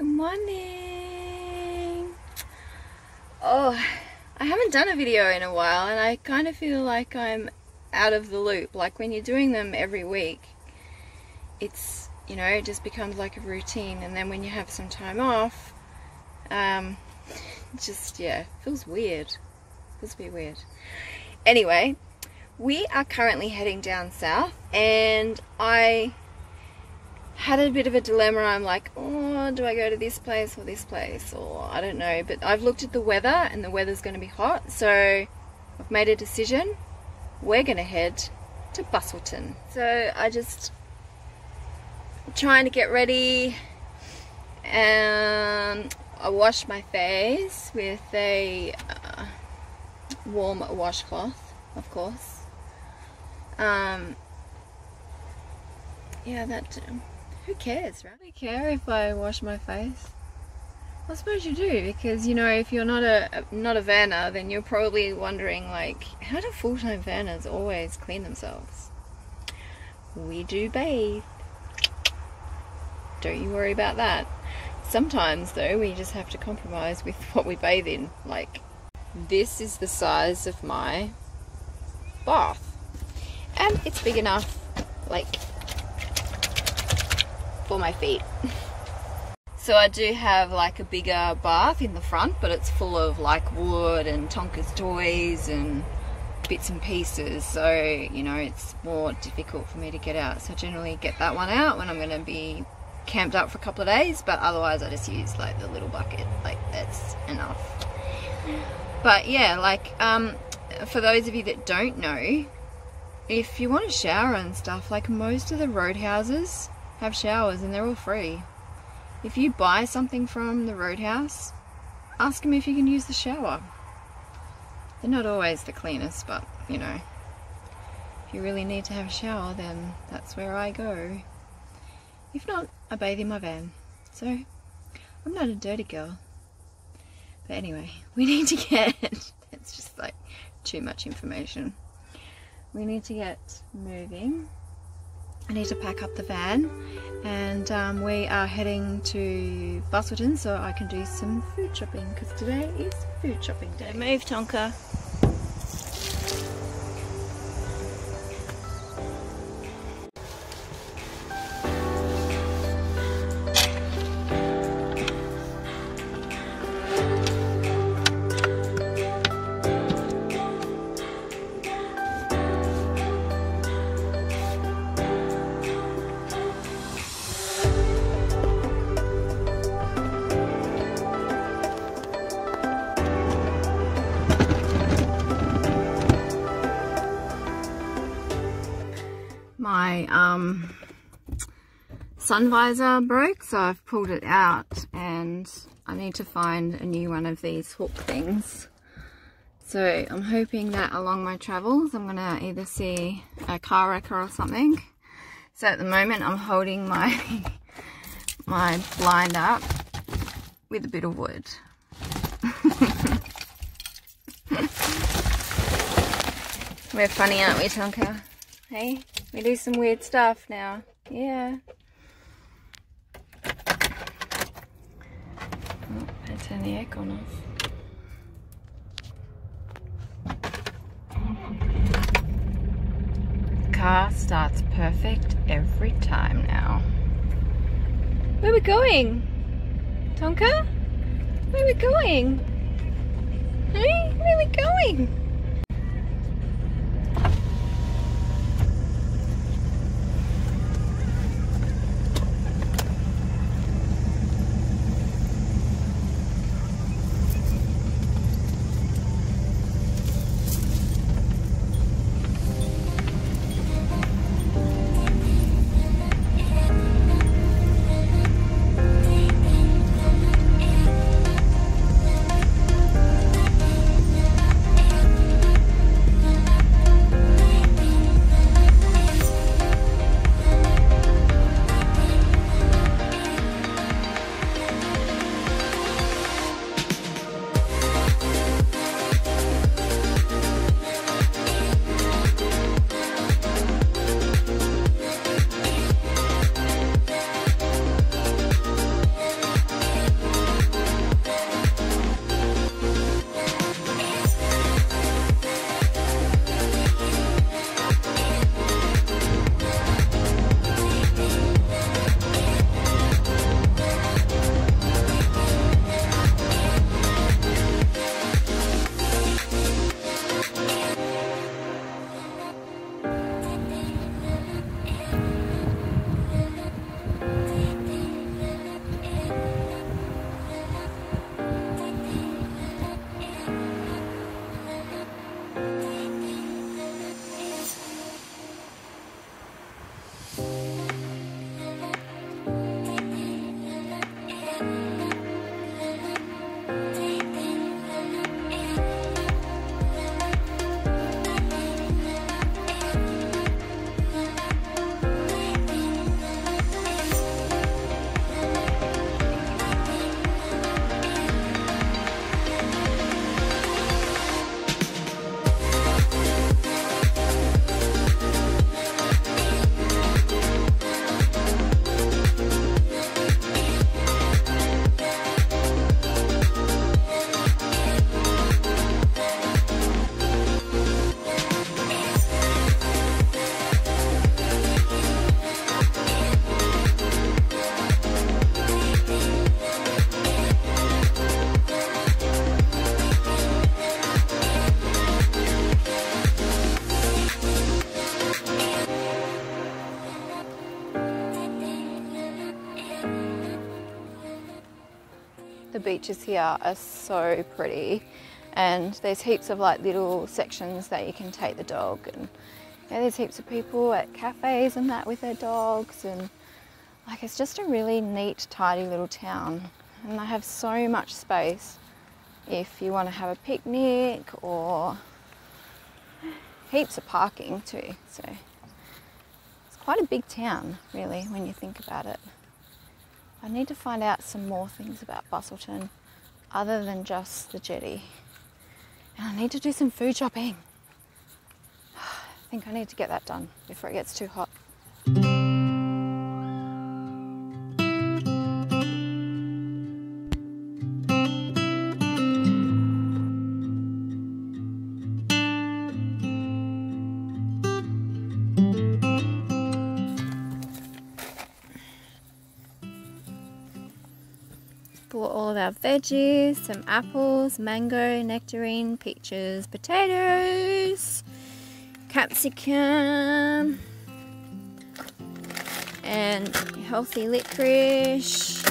Good morning. Oh, I haven't done a video in a while and I kind of feel like I'm out of the loop. Like when you're doing them every week, it's, you know, it just becomes like a routine. And then when you have some time off, um, just, yeah, feels weird. Feels a bit weird. Anyway, we are currently heading down south and I had a bit of a dilemma. I'm like, oh, do I go to this place or this place? Or I don't know. But I've looked at the weather and the weather's going to be hot. So I've made a decision. We're going to head to Busselton. So I just trying to get ready. And I washed my face with a uh, warm washcloth, of course. Um, yeah, that who cares, right? I care if I wash my face. I suppose you do, because you know, if you're not a not a vanner, then you're probably wondering like, how do full-time vanners always clean themselves? We do bathe. Don't you worry about that. Sometimes though, we just have to compromise with what we bathe in. Like, this is the size of my bath. And it's big enough, like, for my feet. So I do have like a bigger bath in the front, but it's full of like wood and Tonka's toys and bits and pieces. So, you know, it's more difficult for me to get out. So I generally get that one out when I'm going to be camped up for a couple of days, but otherwise I just use like the little bucket. Like that's enough. But yeah, like um, for those of you that don't know, if you want to shower and stuff, like most of the roadhouses have showers and they're all free. If you buy something from the roadhouse, ask them if you can use the shower. They're not always the cleanest, but you know, if you really need to have a shower, then that's where I go. If not, I bathe in my van. So, I'm not a dirty girl. But anyway, we need to get, it's just like too much information. We need to get moving I need to pack up the van and um, we are heading to Busselton so I can do some food shopping because today is food shopping day. Move Tonka. My um, sun visor broke so I've pulled it out and I need to find a new one of these hook things. So I'm hoping that along my travels I'm gonna either see a car wrecker or something. So at the moment I'm holding my my blind up with a bit of wood. We're funny aren't we Tonka? Hey? We do some weird stuff now. Yeah. Oh, I turn the aircon off. Car starts perfect every time now. Where are we going? Tonka? Where are we going? Hey, where are we going? Beaches here are so pretty. And there's heaps of like little sections that you can take the dog and yeah, there's heaps of people at cafes and that with their dogs. And like it's just a really neat tidy little town. And they have so much space. If you want to have a picnic or heaps of parking too. So it's quite a big town really when you think about it I need to find out some more things about Busselton other than just the jetty. And I need to do some food shopping. I think I need to get that done before it gets too hot. Our veggies, some apples, mango, nectarine, peaches, potatoes, capsicum, and healthy licorice,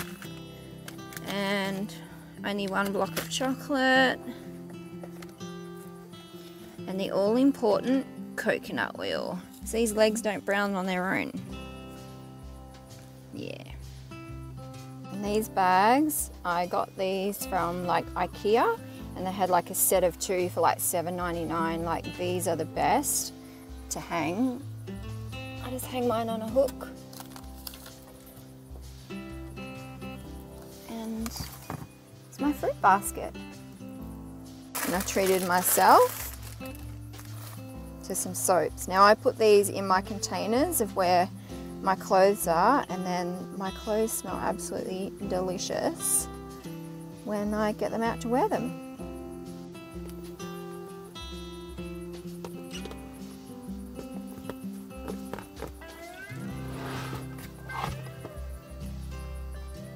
and only one block of chocolate, and the all important coconut oil. So these legs don't brown on their own. Yeah. These bags, I got these from like Ikea and they had like a set of two for like $7.99. Like these are the best to hang. I just hang mine on a hook. And it's my fruit basket. And I treated myself to some soaps. Now I put these in my containers of where my clothes are and then my clothes smell absolutely delicious when I get them out to wear them.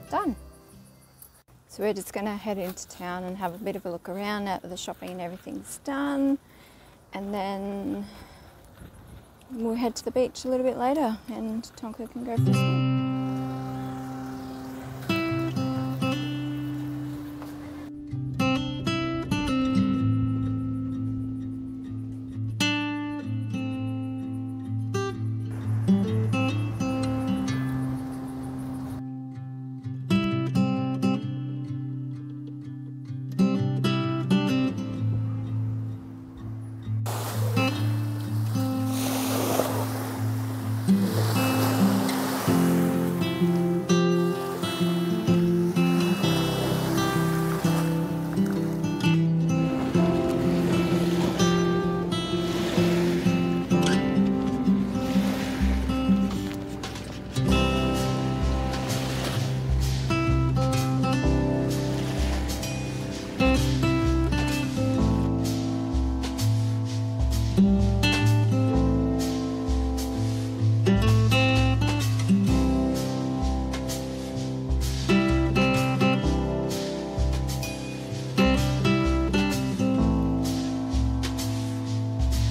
Done. So we're just going to head into town and have a bit of a look around at the shopping and everything's done and then we'll head to the beach a little bit later and Tonka can go for a swim.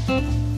Beach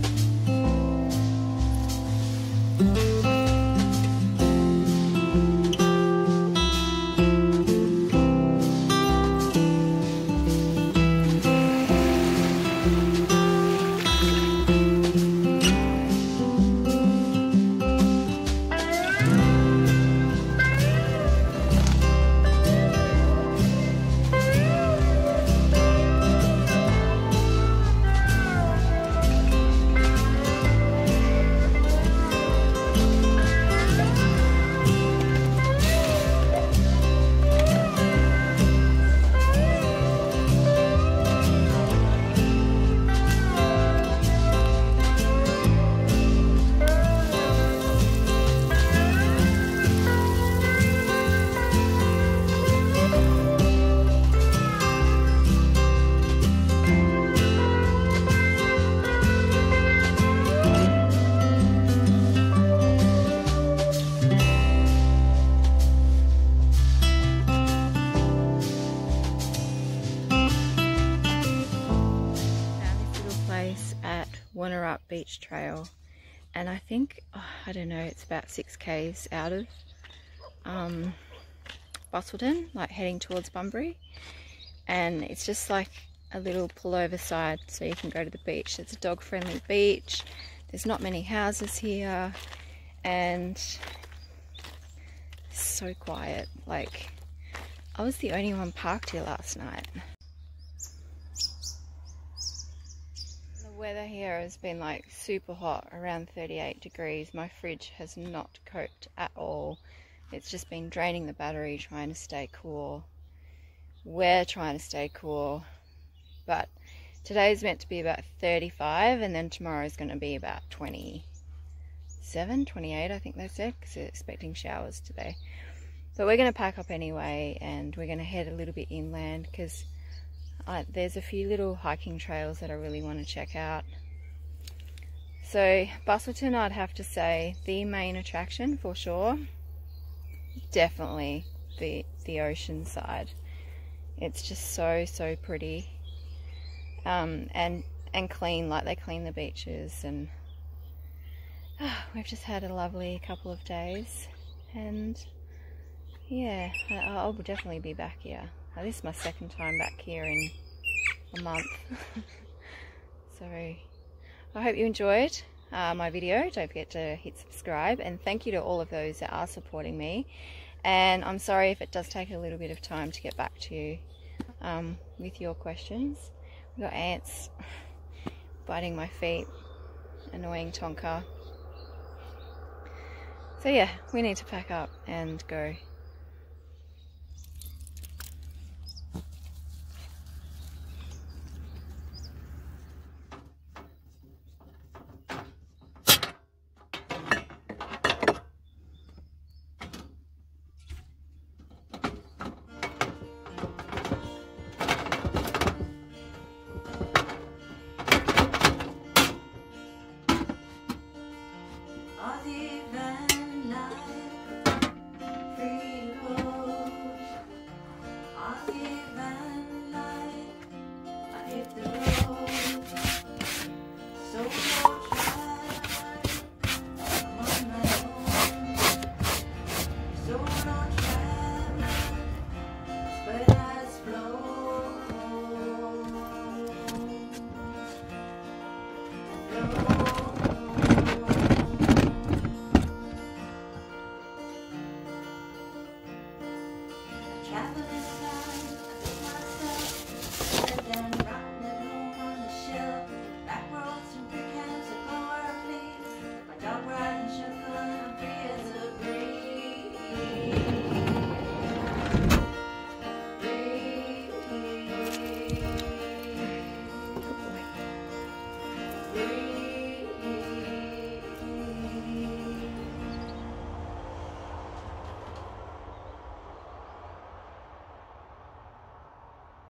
Trail and I think, oh, I don't know, it's about 6 k's out of um, Busselton, like heading towards Bunbury. And it's just like a little pullover side so you can go to the beach. It's a dog friendly beach. There's not many houses here and so quiet. Like I was the only one parked here last night. Weather here has been like super hot, around 38 degrees. My fridge has not coped at all. It's just been draining the battery, trying to stay cool. We're trying to stay cool. But today's meant to be about 35 and then tomorrow is going to be about 27, 28 I think they said because they're expecting showers today. But we're going to pack up anyway and we're going to head a little bit inland because there's a few little hiking trails that I really want to check out. So Busselton, I'd have to say the main attraction for sure. Definitely the, the ocean side. It's just so, so pretty. Um, and, and clean, like they clean the beaches and oh, we've just had a lovely couple of days and yeah, I'll definitely be back here. This is my second time back here in a month. so I hope you enjoyed uh, my video. Don't forget to hit subscribe and thank you to all of those that are supporting me. And I'm sorry if it does take a little bit of time to get back to you um, with your questions. We've got ants biting my feet, annoying Tonka. So yeah, we need to pack up and go. Traveling